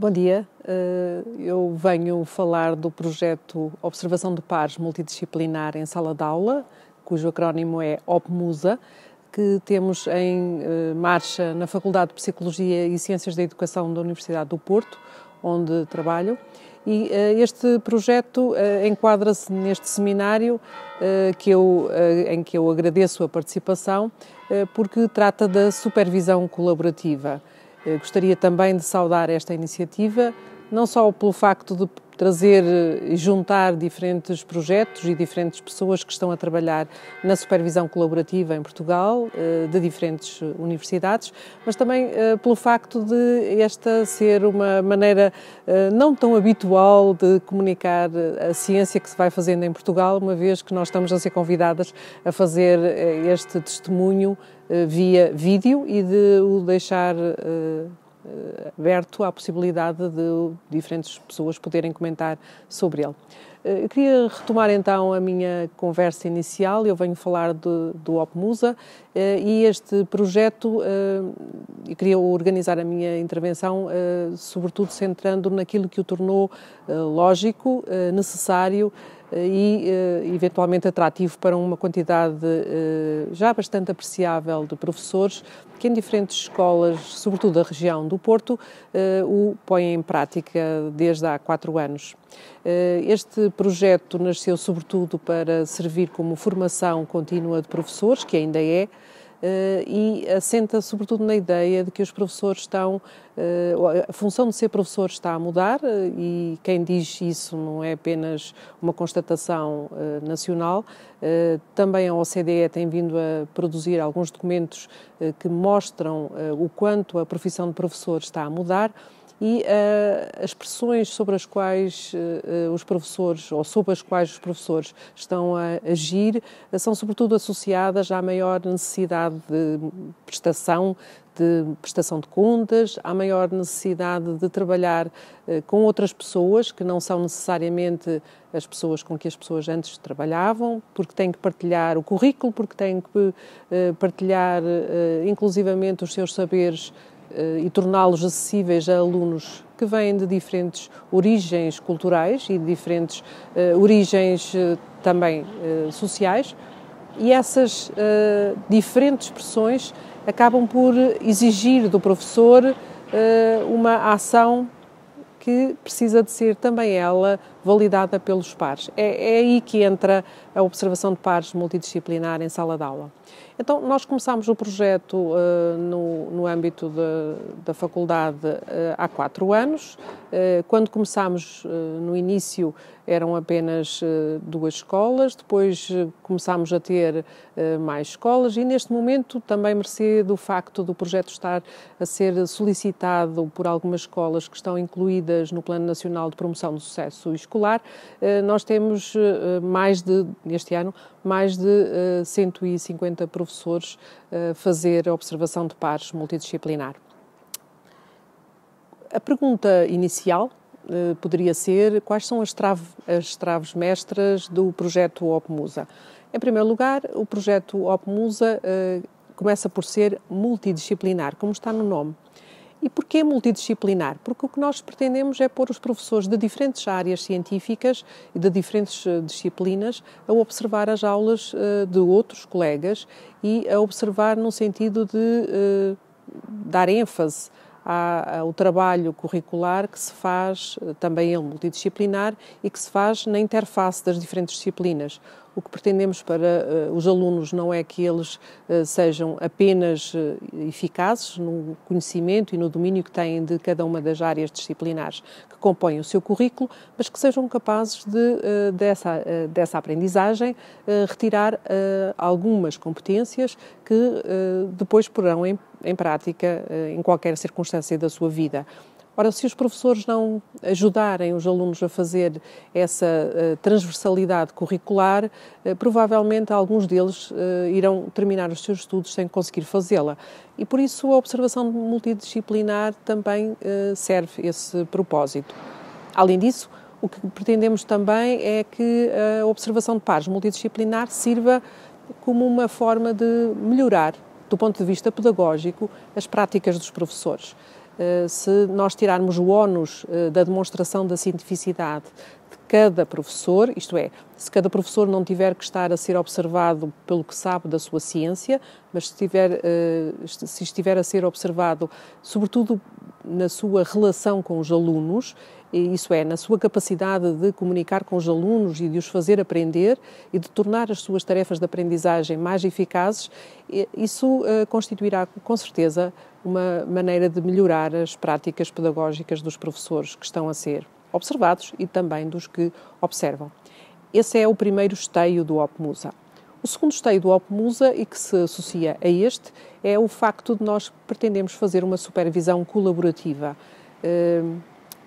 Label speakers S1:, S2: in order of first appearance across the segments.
S1: Bom dia. Eh, eu venho falar do projeto Observação de Pares Multidisciplinar em Sala de Aula, cujo acrónimo é OPMUSA, que temos em eh, marcha na Faculdade de Psicologia e Ciências da Educação da Universidade do Porto, onde trabalho. E eh, este projeto enquadra-se neste seminário que eu, em que eu agradeço a participação, porque trata da supervisão colaborativa. Eh, gostaria também de saudar esta iniciativa, não só pelo facto de trazer e juntar diferentes projetos e diferentes pessoas que estão a trabalhar na supervisão colaborativa em Portugal, eh, de diferentes universidades, mas também eh, pelo facto de esta ser uma maneira não tão habitual de comunicar a ciência que se vai fazendo em Portugal, uma vez que nós estamos a ser convidadas a fazer este testemunho via vídeo e de o deixar eh, aberto à possibilidade de diferentes pessoas poderem comentar sobre ele. Eh, eu queria retomar então a minha conversa inicial. Eu venho falar de, do OPMUSA eh, e este projeto, eu queria organizar a minha intervenção, sobretudo centrando naquilo que o tornou lógico, necessário e eventualmente atrativo para uma quantidade já bastante apreciável de professores que em diferentes escolas, sobretudo da região do Porto, eh, o põem em prática desde há quatro anos. Eh, este projeto nasceu sobretudo para servir como formação contínua de professores, que ainda é, e assenta sobretudo na ideia de que os professores estão, uh, a função de ser professor está a mudar uh, e quem diz isso não é apenas uma constatação nacional, também a OCDE tem vindo a produzir alguns documentos que mostram o quanto a profissão de professor está a mudar e uh, as pressões sobre as quais uh, os professores, ou sobre as quais os professores estão a agir, são sobretudo associadas à maior necessidade de prestação, de prestação de contas, à maior necessidade de trabalhar com outras pessoas que não são necessariamente as pessoas com que as pessoas antes trabalhavam, porque têm que partilhar o currículo, porque têm que partilhar inclusivamente os seus saberes e torná-los acessíveis a alunos que vêm de diferentes origens culturais e de diferentes uh, origens uh, também sociais. E essas diferentes expressões acabam por exigir do professor uma ação que precisa de ser também ela validada pelos pares. É, é aí que entra a observação de pares multidisciplinar em sala de aula. Então, nós começámos o projeto uh, no, no âmbito de, da faculdade uh, há quatro anos. Uh, quando começámos no início, eram apenas duas escolas, depois começámos a ter mais escolas e, neste momento, também mercê do facto do projeto estar a ser solicitado por algumas escolas que estão incluídas no Plano Nacional de Promoção do Sucesso Escolar, nós temos mais de, este ano, mais de 150 professores professores eh, fazer a observação de pares multidisciplinar. A pergunta inicial eh, poderia ser quais são as, trave, as traves mestras do projeto OPMUSA. Em primeiro lugar, o projeto OPMUSA eh, começa por ser multidisciplinar, como está no nome. E porquê multidisciplinar? Porque o que nós pretendemos é pôr os professores de diferentes áreas científicas e de diferentes eh, disciplinas a observar as aulas uh, de outros colegas e a observar no sentido de uh, dar ênfase ao trabalho curricular que se faz, também ele multidisciplinar, e que se faz na interface das diferentes disciplinas. O que pretendemos para uh, os alunos não é que eles uh, sejam apenas eficazes no conhecimento e no domínio que têm de cada uma das áreas disciplinares que compõem o seu currículo, mas que sejam capazes de, dessa, dessa aprendizagem, retirar algumas competências que depois porão em, em prática em qualquer circunstância da sua vida. Ora, se os professores não ajudarem os alunos a fazer essa uh, transversalidade curricular, uh, provavelmente alguns deles uh, irão terminar os seus estudos sem conseguir fazê-la. E por isso a observação multidisciplinar também serve esse propósito. Além disso, o que pretendemos também é que a observação de pares multidisciplinar sirva como uma forma de melhorar, do ponto de vista pedagógico, as práticas dos professores. se nós tirarmos o ónus da demonstração da cientificidade de cada professor, isto é, se cada professor não tiver que estar a ser observado pelo que sabe da sua ciência, mas se estiver, se estiver a ser observado, sobretudo na sua relação com os alunos, isso é, na sua capacidade de comunicar com os alunos e de os fazer aprender e de tornar as suas tarefas de aprendizagem mais eficazes, isso uh, constituirá com certeza uma maneira de melhorar as práticas pedagógicas dos professores que estão a ser observados e também dos que observam. Esse é o primeiro esteio do OPMUSA. O segundo esteio do OPMUSA, e que se associa a este, é o facto de nós pretendemos fazer uma supervisão colaborativa.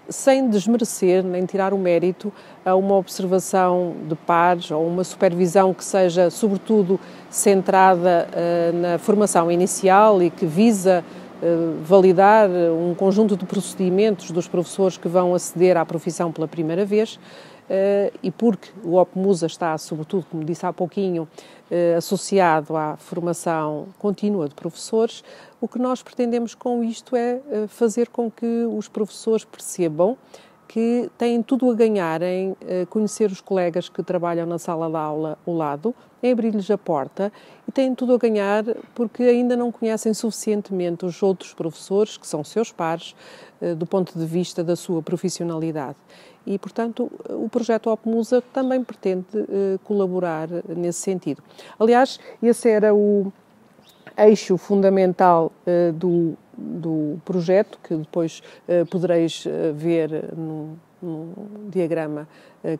S1: Sem desmerecer nem tirar o mérito a uma observação de pares ou uma supervisão que seja, sobretudo, centrada uh, na formação inicial e que visa uh, validar um conjunto de procedimentos dos professores que vão aceder à profissão pela primeira vez. Uh, e porque o OPMUSA está, sobretudo, como disse há pouquinho, uh, associado à formação contínua de professores, o que nós pretendemos com isto é uh, fazer com que os professores percebam que têm tudo a ganhar em conhecer os colegas que trabalham na sala de aula ao lado, em abrir-lhes a porta e têm tudo a ganhar porque ainda não conhecem suficientemente os outros professores, que são seus pares, do ponto de vista da sua profissionalidade. E, portanto, o projeto OPMUSA também pretende uh, colaborar nesse sentido. Aliás, esse era o eixo fundamental uh, do, do projeto, que depois podereis ver no, no diagrama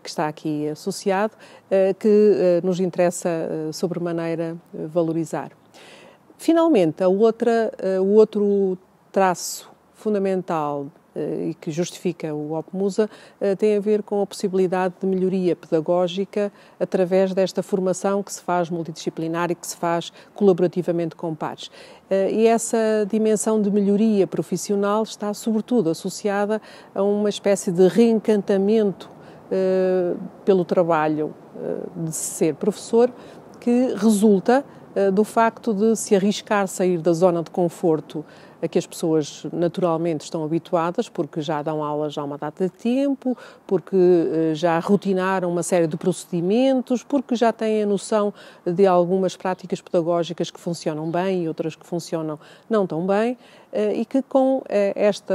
S1: que está aqui associado, que nos interessa sobremaneira valorizar. Finalmente, a outra, o outro traço fundamental eh, e que justifica o OPMUSA eh, tem a ver com a possibilidade de melhoria pedagógica através desta formação que se faz multidisciplinar e que se faz colaborativamente com pares. Eh, e essa dimensão de melhoria profissional está, sobretudo, associada a uma espécie de reencantamento pelo trabalho de ser professor que resulta do facto de se arriscar sair da zona de conforto a que as pessoas naturalmente estão habituadas, porque já dão aulas há uma data de tempo, porque eh, já rotinaram uma série de procedimentos, porque já têm a noção de algumas práticas pedagógicas que funcionam bem e outras que funcionam não tão bem, eh, e que com eh, esta,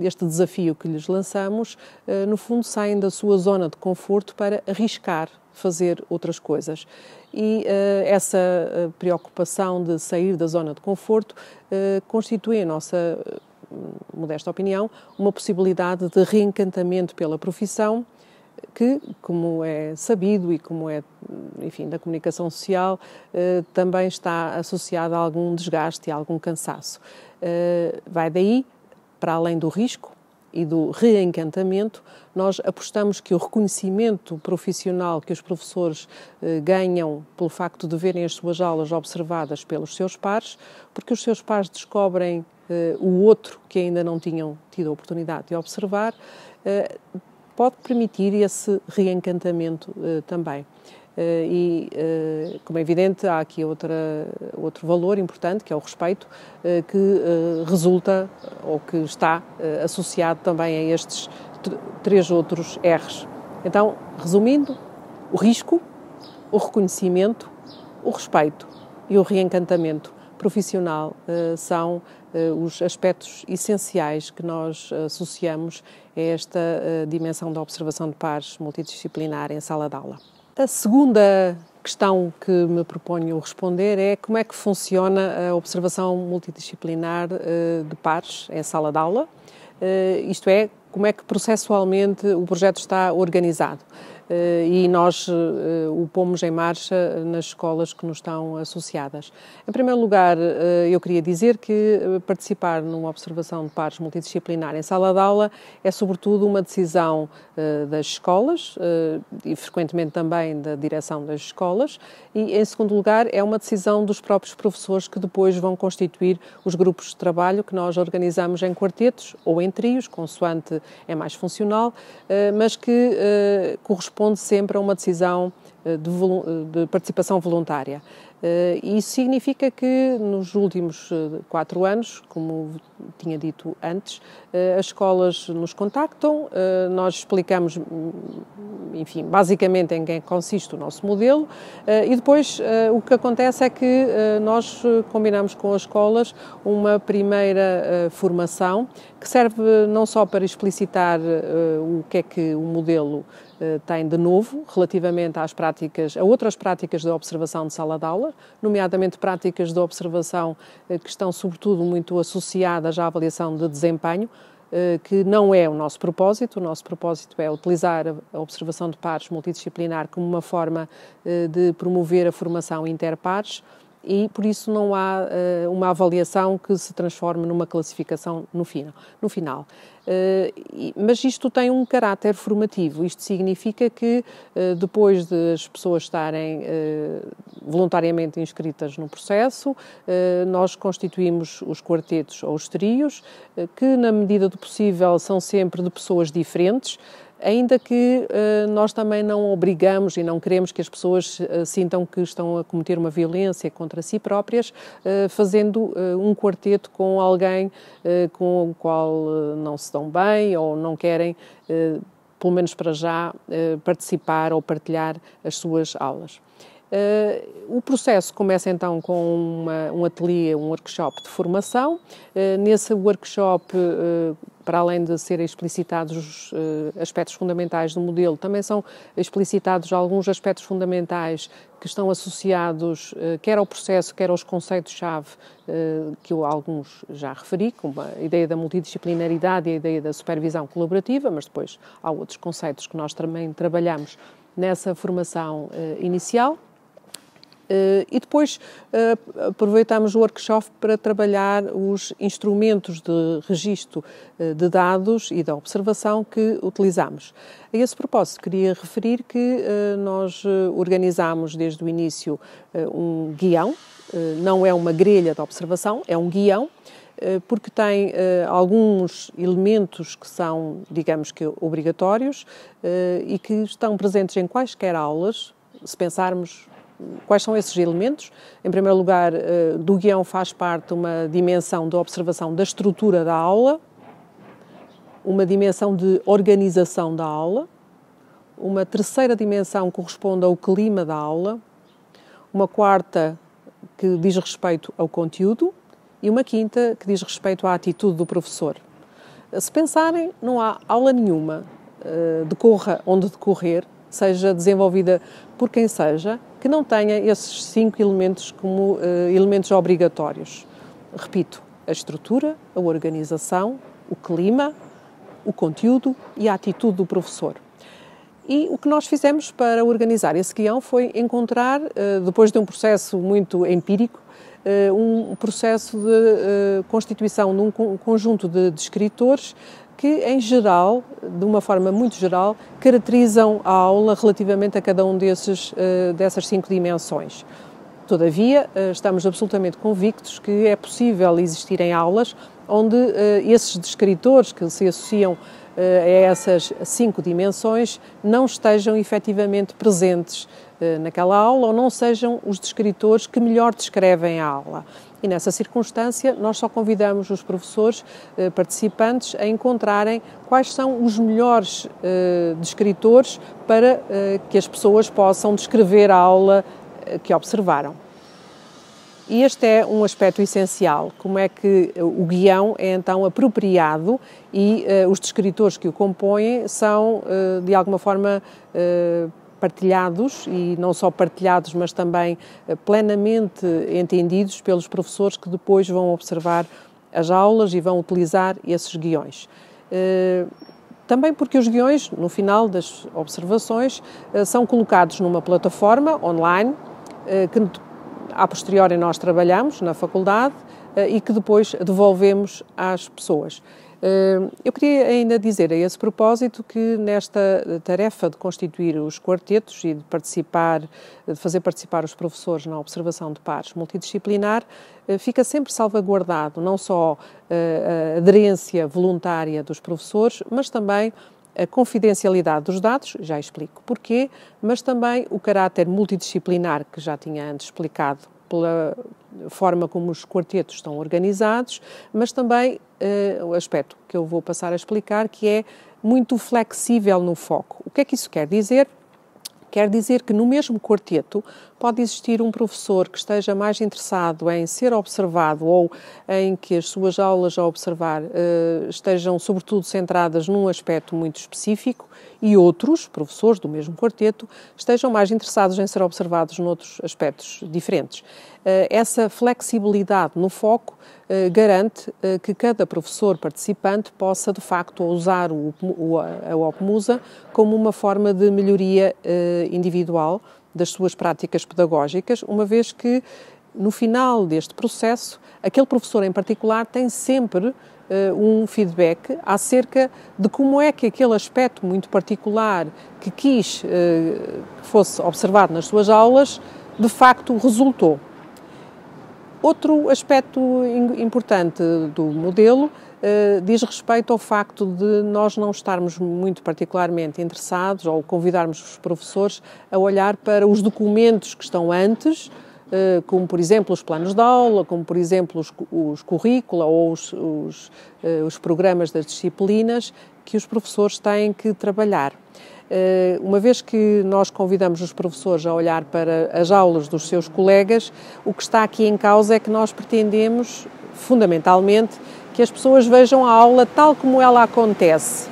S1: este desafio que lhes lançamos, no fundo saem da sua zona de conforto para arriscar fazer outras coisas. E uh, essa uh, preocupação de sair da zona de conforto uh, constitui, em nossa modesta opinião, uma possibilidade de reencantamento pela profissão que, como é sabido e como é, enfim, da comunicação social, também está associada a algum desgaste e a algum cansaço. Vai daí, para além do risco, e do reencantamento, nós apostamos que o reconhecimento profissional que os professores eh, ganham pelo facto de verem as suas aulas observadas pelos seus pares, porque os seus pares descobrem eh, o outro que ainda não tinham tido a oportunidade de observar, eh, pode permitir esse reencantamento eh, também. Uh, e, uh, como é evidente, há aqui outra, outro valor importante, que é o respeito, uh, que resulta ou que está associado também a estes três outros R's. Então, resumindo, o risco, o reconhecimento, o respeito e o reencantamento profissional são os aspectos essenciais que nós associamos a esta dimensão da observação de pares multidisciplinar em sala de aula. A segunda questão que me proponho responder é como é que funciona a observação multidisciplinar eh, de pares em sala de aula, eh, isto é, como é que processualmente o projeto está organizado. Eh, e nós eh, o pomos em marcha nas escolas que nos estão associadas. Em primeiro lugar, eh, eu queria dizer que participar numa observação de pares multidisciplinar em sala de aula é, sobretudo, uma decisão das escolas e, frequentemente, também da direção das escolas, e, em segundo lugar, é uma decisão dos próprios professores que depois vão constituir os grupos de trabalho que nós organizamos em quartetos ou em trios, consoante é mais funcional, mas que corresponde corresponde sempre a uma decisão de, de participação voluntária. Isso significa que nos últimos quatro anos, como tinha dito antes, as escolas nos contactam, nós explicamos, enfim, basicamente em quem consiste o nosso modelo e depois o que acontece é que nós combinamos com as escolas uma primeira formação que serve não só para explicitar o que é que o modelo eh, tem de novo relativamente às práticas, a outras práticas de observação de sala de aula, nomeadamente práticas de observação eh, que estão sobretudo muito associadas à avaliação de desempenho, eh, que não é o nosso propósito. O nosso propósito é utilizar a observação de pares multidisciplinar como uma forma de promover a formação interpares e por isso não há uh, uma avaliação que se transforme numa classificação no final. No final. Mas isto tem um caráter formativo. Isto significa que depois de as pessoas estarem voluntariamente inscritas no processo, nós constituímos os quartetos ou os trios, que na medida do possível são sempre de pessoas diferentes ainda que uh, nós também não obrigamos e não queremos que as pessoas uh, sintam que estão a cometer uma violência contra si próprias, uh, fazendo um quarteto com alguém com o qual não se dão bem ou não querem, pelo menos para já, participar ou partilhar as suas aulas. Uh, o processo começa então com uma, um ateliê, um workshop de formação. Uh, nesse workshop, uh, para além de serem explicitados os aspectos fundamentais do modelo, também são explicitados alguns aspectos fundamentais que estão associados quer ao processo, quer aos conceitos-chave que eu alguns já referi, como a ideia da multidisciplinaridade e a ideia da supervisão colaborativa, mas depois há outros conceitos que nós também trabalhamos nessa formação inicial. Uh, e depois uh, aproveitamos o workshop para trabalhar os instrumentos de registro uh, de dados e da observação que utilizamos. A esse propósito, queria referir que nós organizamos desde o início um guião, não é uma grelha de observação, é um guião, porque tem alguns elementos que são, digamos que, obrigatórios e que estão presentes em quaisquer aulas, se pensarmos Quais são esses elementos? Em primeiro lugar, eh, do guião faz parte uma dimensão de observação da estrutura da aula, uma dimensão de organização da aula, uma terceira dimensão corresponde ao clima da aula, uma quarta que diz respeito ao conteúdo e uma quinta que diz respeito à atitude do professor. Se pensarem, não há aula nenhuma, uh, decorra onde decorrer, seja desenvolvida por quem seja, que não tenha esses cinco elementos como uh, elementos obrigatórios. Repito, a estrutura, a organização, o clima, o conteúdo e a atitude do professor. E o que nós fizemos para organizar esse guião foi encontrar, uh, depois de um processo muito empírico, uh, um processo de constituição de um conjunto de escritores que, em geral, de uma forma muito geral, caracterizam a aula relativamente a cada um desses, eh, dessas cinco dimensões. Todavia, eh, estamos absolutamente convictos que é possível existirem aulas onde eh, esses descritores que se associam a essas cinco dimensões não estejam efetivamente presentes naquela aula ou não sejam os descritores que melhor descrevem a aula. E nessa circunstância, nós só convidamos os professores eh, participantes a encontrarem quais são os melhores eh, descritores para eh, que as pessoas possam descrever a aula eh, que observaram. E este é um aspecto essencial, como é que o guião é então apropriado e uh, os descritores que o compõem são, uh, de alguma forma, uh, partilhados e não só partilhados, mas também eh, plenamente entendidos pelos professores que depois vão observar as aulas e vão utilizar esses guiões. Eh, também porque os guiões, no final das observações, eh, são colocados numa plataforma online que a posteriori nós trabalhamos na faculdade e que depois devolvemos às pessoas. Eu queria ainda dizer a esse propósito que nesta tarefa de constituir os quartetos e de participar, de fazer participar os professores na observação de pares multidisciplinar, eh, fica sempre salvaguardado não só eh, a aderência voluntária dos professores, mas também a confidencialidade dos dados, já explico porquê, mas também o caráter multidisciplinar, que já tinha antes explicado pela forma como os quartetos estão organizados, mas também uh, o aspecto que eu vou passar a explicar, que é muito flexível no foco. O que é que isso quer dizer? Quer dizer que no mesmo quarteto pode existir um professor que esteja mais interessado em ser observado ou em que as suas aulas a observar uh, estejam, sobretudo, centradas num aspecto muito específico e outros, professores do mesmo quarteto, estejam mais interessados em ser observados noutros aspectos diferentes. Uh, essa flexibilidade no foco uh, garante que cada professor participante possa, de facto, usar a OPMUSA como uma forma de melhoria individual das suas práticas pedagógicas, uma vez que no final deste processo, aquele professor em particular tem sempre um feedback acerca de como é que aquele aspecto muito particular que quis que fosse observado nas suas aulas, de facto resultou. Outro aspecto importante do modelo uh, diz respeito ao facto de nós não estarmos muito particularmente interessados ou convidarmos os professores a olhar para os documentos que estão antes, uh, como por exemplo os planos de aula, como por exemplo os, os currícula ou os, os, uh, os programas das disciplinas que os professores têm que trabalhar. Eh, uma vez que nós convidamos os professores a olhar para as aulas dos seus colegas, o que está aqui em causa é que nós pretendemos, fundamentalmente, que as pessoas vejam a aula tal como ela acontece.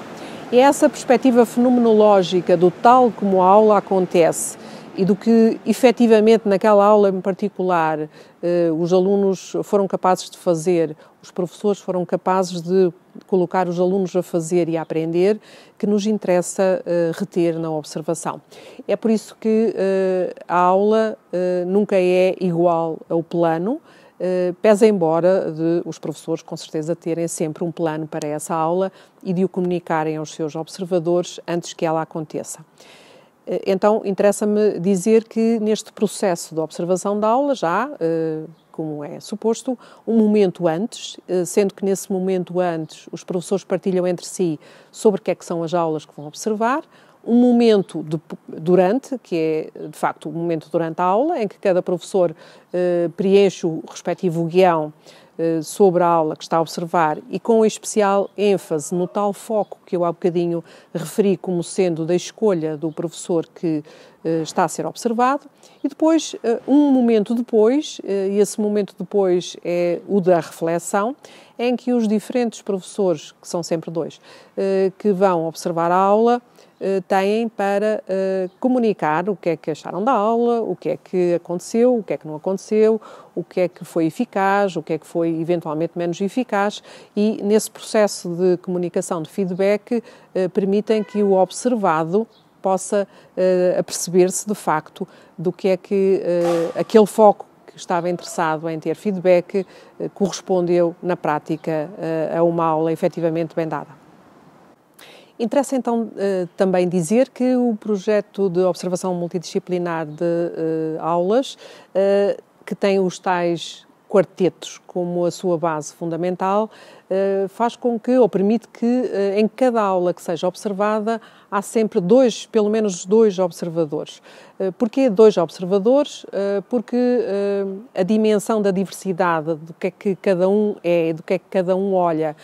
S1: E é essa perspectiva fenomenológica do tal como a aula acontece e do que efetivamente naquela aula em particular eh, os alunos foram capazes de fazer, os professores foram capazes de colocar os alunos a fazer e a aprender, que nos interessa eh, reter na observação. É por isso que eh, a aula nunca é igual ao plano, pesa embora de os professores com certeza terem sempre um plano para essa aula e de o comunicarem aos seus observadores antes que ela aconteça. Eh, então, interessa-me dizer que neste processo de observação da aula já, eh, como é suposto, um momento antes, eh, sendo que nesse momento antes os professores partilham entre si sobre o que é que são as aulas que vão observar, um momento de, durante, que é de facto o um momento durante a aula, em que cada professor preenche o respectivo guião sobre a aula que está a observar e com especial ênfase no tal foco que eu há bocadinho referi como sendo da escolha do professor que eh, está a ser observado, e depois, eh, um momento depois, e esse momento depois é o da reflexão, em que os diferentes professores, que são sempre dois, que vão observar a aula, eh, têm para uh, comunicar o que é que acharam da aula, o que é que aconteceu, o que é que não aconteceu, o que é que foi eficaz, o que é que foi eventualmente menos eficaz e nesse processo de comunicação de feedback uh, permitem que o observado possa aperceber-se de facto do que é que aquele foco que estava interessado em ter feedback correspondeu na prática a uma aula efetivamente bem dada. Interessa então eh, também dizer que o projeto de observação multidisciplinar de eh, aulas, eh, que tem os tais quartetos como a sua base fundamental, faz com que, ou permite que, em cada aula que seja observada, há sempre dois, pelo menos dois observadores. Eh, porquê dois observadores? Eh, porque eh, a dimensão da diversidade, do que é que cada um é, do que é que cada um olha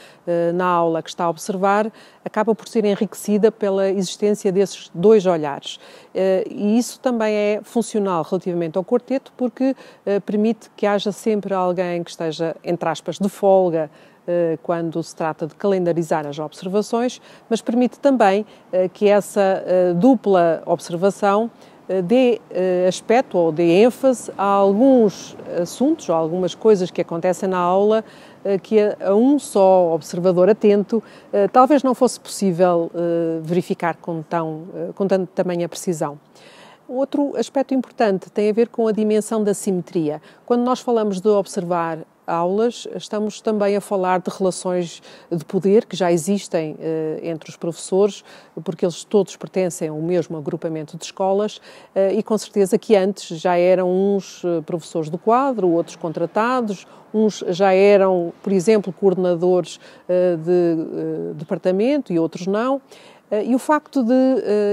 S1: na aula que está a observar, acaba por ser enriquecida pela existência desses dois olhares. E isso também é funcional relativamente ao quarteto, porque permite que haja sempre alguém que esteja, entre aspas, de folga quando se trata de calendarizar as observações, mas permite também que essa dupla observação eh, dê eh, aspecto ou dê ênfase a alguns assuntos ou algumas coisas que acontecem na aula eh, que a um só observador atento talvez não fosse possível verificar com, tão, com tanta tamanha precisão. Outro aspecto importante tem a ver com a dimensão da simetria. Quando nós falamos de observar aulas, estamos também a falar de relações de poder que já existem eh, entre os professores, porque eles todos pertencem ao mesmo agrupamento de escolas eh, e com certeza que antes já eram uns eh, professores do quadro, outros contratados, uns já eram, por exemplo, coordenadores de departamento e outros não. E o facto de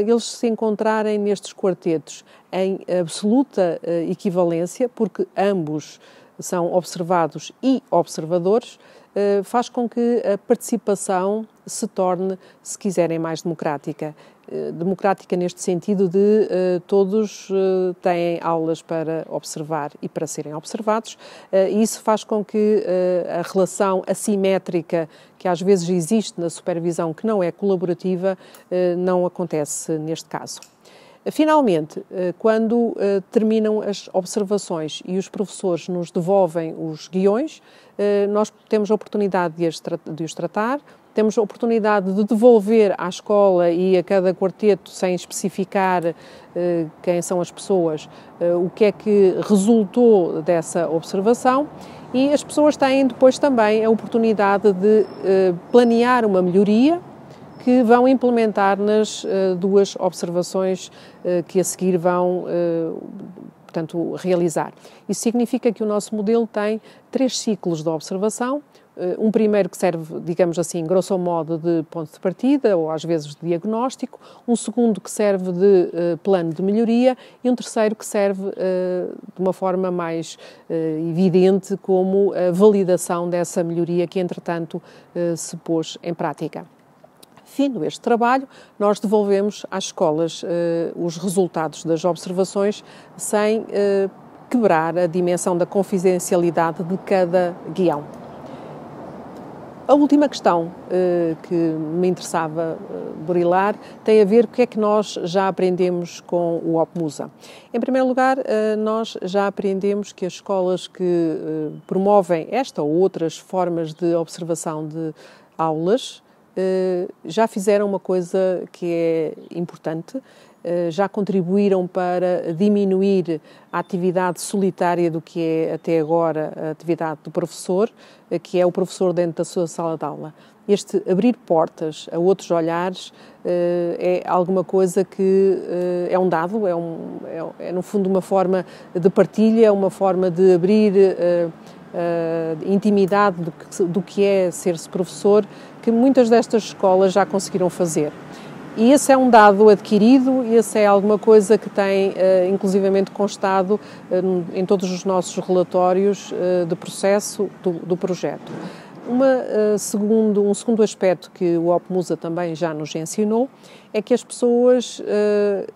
S1: eles se encontrarem nestes quartetos em absoluta equivalência, porque ambos são observados e observadores, faz com que a participação se torne, se quiserem, mais democrática. Eh, democrática neste sentido de uh, todos têm aulas para observar e para serem observados, e isso faz com que a relação assimétrica que às vezes existe na supervisão, que não é colaborativa, não acontece neste caso. Finalmente, quando terminam as observações e os professores nos devolvem os guiões, nós temos a oportunidade de os tratar, temos a oportunidade de devolver à escola e a cada quarteto, sem especificar quem são as pessoas, o que é que resultou dessa observação. E as pessoas têm depois também a oportunidade de planear uma melhoria que vão implementar nas duas observações que a seguir vão portanto, realizar. Isso significa que o nosso modelo tem três ciclos de observação, eh, um primeiro que serve, digamos assim, grosso modo, de ponto de partida ou às vezes de diagnóstico, um segundo que serve de uh, plano de melhoria e um terceiro que serve uh, de uma forma mais uh, evidente como a validação dessa melhoria que, entretanto, se pôs em prática. Fim este trabalho, nós devolvemos às escolas os resultados das observações sem quebrar a dimensão da confidencialidade de cada guião. A última questão uh, que me interessava uh, burilar tem a ver com o que é que nós já aprendemos com o OPMUSA. Em primeiro lugar, nós já aprendemos que as escolas que promovem esta ou outras formas de observação de aulas já fizeram uma coisa que é importante, eh, já contribuíram para diminuir a atividade solitária do que é até agora a atividade do professor, eh, que é o professor dentro da sua sala de aula. Este abrir portas a outros olhares eh, é alguma coisa que é um dado, é, um, é, é no fundo uma forma de partilha, uma forma de abrir intimidade do que, do que é ser-se professor, que muitas destas escolas já conseguiram fazer. E esse é um dado adquirido e esse é alguma coisa que tem, uh, inclusivamente, constado uh, em todos os nossos relatórios uh, de processo do, do projeto. Uma, segundo, um segundo aspecto que o OPMUSA também já nos ensinou é que as pessoas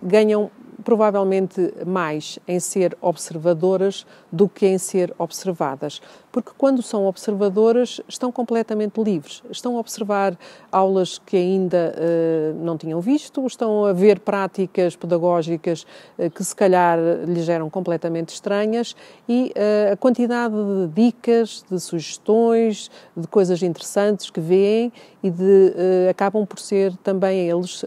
S1: ganham provavelmente mais em ser observadoras do que em ser observadas. Porque quando são observadoras, estão completamente livres. Estão a observar aulas que ainda uh, não tinham visto, estão a ver práticas pedagógicas uh, que se calhar lhes eram completamente estranhas e uh, a quantidade de dicas, de sugestões, de coisas interessantes que veem e de, acabam por ser também eles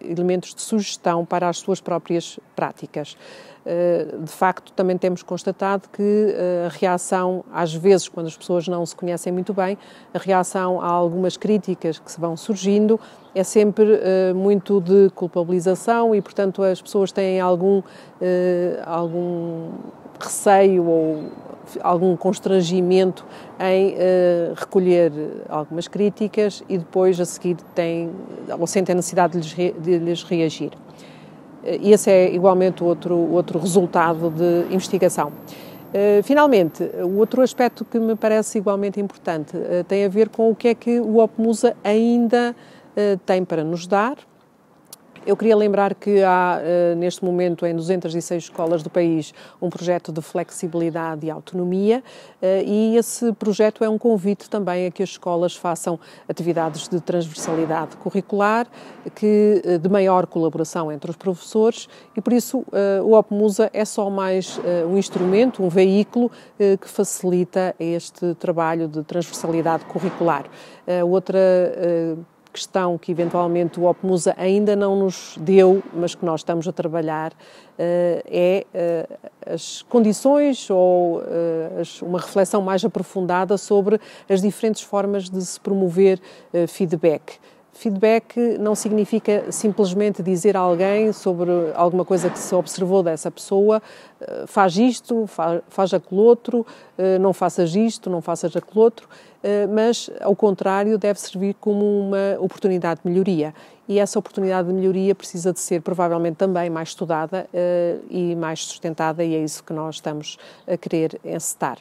S1: elementos de sugestão para as suas próprias práticas. Eh, de facto, também temos constatado que eh, a reação, às vezes, quando as pessoas não se conhecem muito bem, a reação a algumas críticas que se vão surgindo é sempre uh, muito de culpabilização e, portanto, as pessoas têm algum, algum receio ou algum constrangimento em uh, recolher algumas críticas e depois, a seguir, têm ou sentem a necessidade de lhes, re, de lhes reagir. Esse é igualmente outro, outro resultado de investigação. Eh, finalmente, o outro aspecto que me parece igualmente importante eh, tem a ver com o que é que o OPMUSA ainda eh, tem para nos dar eu queria lembrar que há, eh, neste momento, em 206 escolas do país, um projeto de flexibilidade e autonomia, eh, e esse projeto é um convite também a que as escolas façam atividades de transversalidade curricular, que, eh, de maior colaboração entre os professores, e por isso o OPMUSA é só mais um instrumento, um veículo que facilita este trabalho de transversalidade curricular. Outra questão que eventualmente o OPMUSA ainda não nos deu, mas que nós estamos a trabalhar, eh, é eh, as condições ou eh, uma reflexão mais aprofundada sobre as diferentes formas de se promover feedback. Feedback não significa simplesmente dizer a alguém sobre alguma coisa que se observou dessa pessoa, eh, faz isto, faz, faz aquele outro, eh, não faças isto, não faças aquele outro, eh, mas, ao contrário, deve servir como uma oportunidade de melhoria. E essa oportunidade de melhoria precisa de ser, provavelmente, também mais estudada e mais sustentada, e é isso que nós estamos a querer encetar.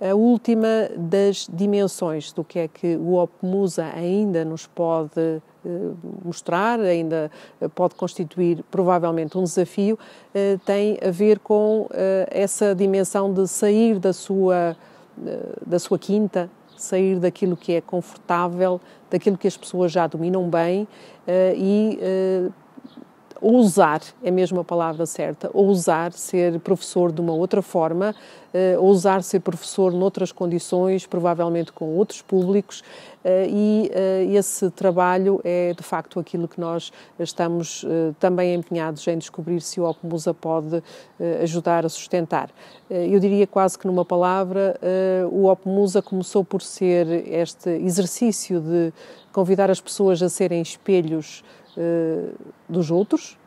S1: A última das dimensões do que é que o OPMUSA ainda nos pode eh, mostrar, ainda eh, pode constituir provavelmente um desafio, eh, tem a ver com essa dimensão de sair da sua, da sua quinta, sair daquilo que é confortável, daquilo que as pessoas já dominam bem e ousar, é mesmo a palavra certa, ousar ser professor de uma outra forma, uh, ousar ser professor noutras condições, provavelmente com outros públicos, uh, e uh, esse trabalho é de facto aquilo que nós estamos também empenhados em descobrir se o OPMUSA pode ajudar a sustentar. eu diria quase que numa palavra, o OPMUSA começou por ser este exercício de convidar as pessoas a serem espelhos dos outros,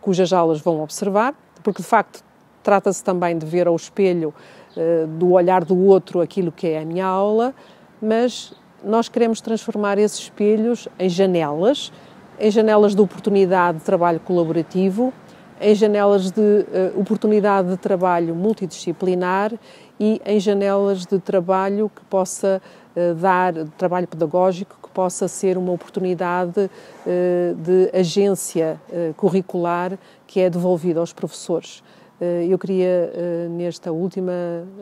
S1: cujas aulas vão observar, porque de facto trata-se também de ver ao espelho uh, do olhar do outro aquilo que é a minha aula, mas nós queremos transformar esses espelhos em janelas, em janelas de oportunidade de trabalho colaborativo, em janelas de uh, oportunidade de trabalho multidisciplinar e em janelas de trabalho que possa uh, dar, trabalho pedagógico possa ser uma oportunidade eh, de agência eh, curricular que é devolvida aos professores. Eh, eu queria, nesta última,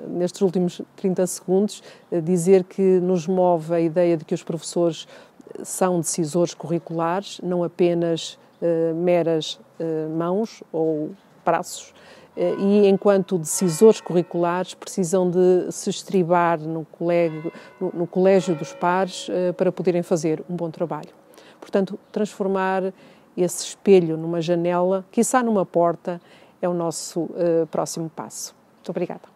S1: nestes últimos 30 segundos, dizer que nos move a ideia de que os professores são decisores curriculares, não apenas meras mãos ou braços, eh, e, enquanto decisores curriculares, precisam de se estribar no colégio, no, no colégio dos pares eh, para poderem fazer um bom trabalho. Portanto, transformar esse espelho numa janela, quiçá numa porta, é o nosso uh, próximo passo. Muito obrigada.